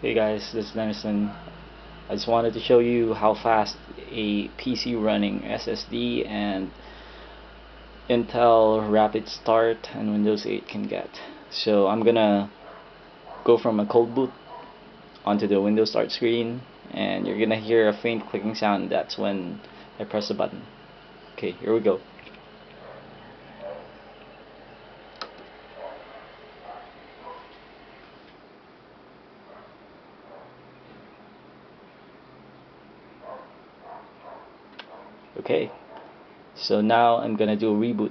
Hey guys, this is Denison. I just wanted to show you how fast a PC running SSD and Intel Rapid Start and Windows 8 can get. So I'm gonna go from a cold boot onto the Windows Start screen and you're gonna hear a faint clicking sound that's when I press the button. Okay, here we go. Okay. So now I'm gonna do a reboot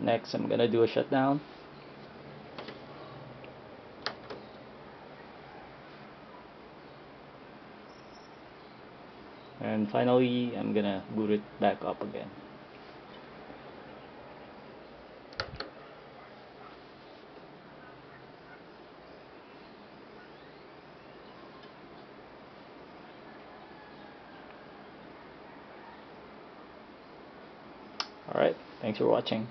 Next, I'm gonna do a shutdown. And finally, I'm gonna boot it back up again. Alright, thanks for watching.